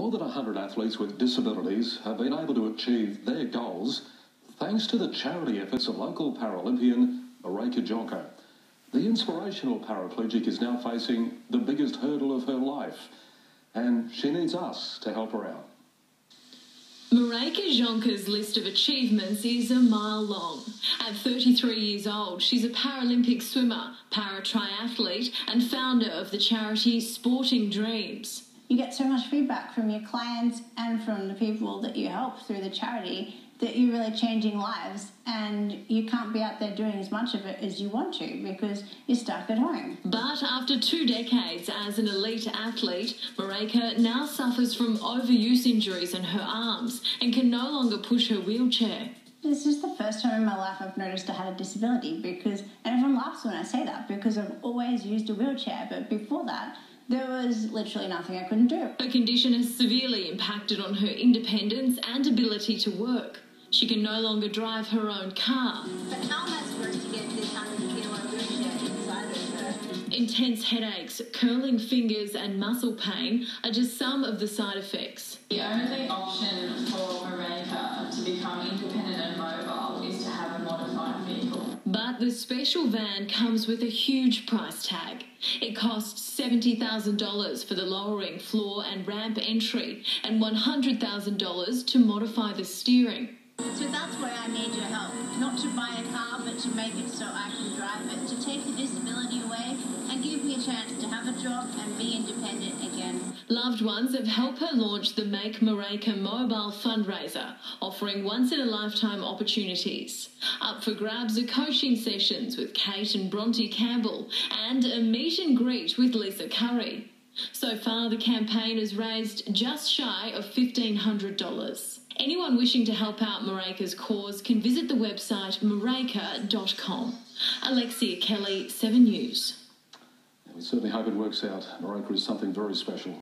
More than 100 athletes with disabilities have been able to achieve their goals thanks to the charity efforts of local Paralympian Marayke Jonkers. The inspirational paraplegic is now facing the biggest hurdle of her life, and she needs us to help her out. Marayke Jonker's list of achievements is a mile long. At 33 years old, she's a Paralympic swimmer, para triathlete, and founder of the charity Sporting Dreams. You get so much feedback from your clients and from the people that you help through the charity that you're really changing lives and you can't be out there doing as much of it as you want to because you're stuck at home. But after two decades as an elite athlete, Marayke now suffers from overuse injuries in her arms and can no longer push her wheelchair. This is the first time in my life I've noticed I had a disability because, and everyone laughs when I say that because I've always used a wheelchair, but before that, there was literally nothing I couldn't do. Her condition has severely impacted on her independence and ability to work. She can no longer drive her own car. But how am I supposed to get this 100 kilo wheelchair inside of her? Intense headaches, curling fingers, and muscle pain are just some of the side effects. The only option for Marayke to become independent and the special van comes with a huge price tag. It costs $70,000 for the lowering floor and ramp entry and $100,000 to modify the steering. So that's where I need your help. Not to buy a car, but to make it so I can drive it. To take the disability away and give me a chance to have a job and be independent. Loved ones have helped her launch the Make Marayke mobile fundraiser, offering once in a lifetime opportunities. Up for grabs are coaching sessions with Kate and Bronte Campbell and a meet and greet with Lisa Curry. So far, the campaign has raised just shy of $1,500. Anyone wishing to help out Marayke's cause can visit the website marayke.com. Alexia Kelly, 7 News. We certainly hope it works out. Marayke is something very special.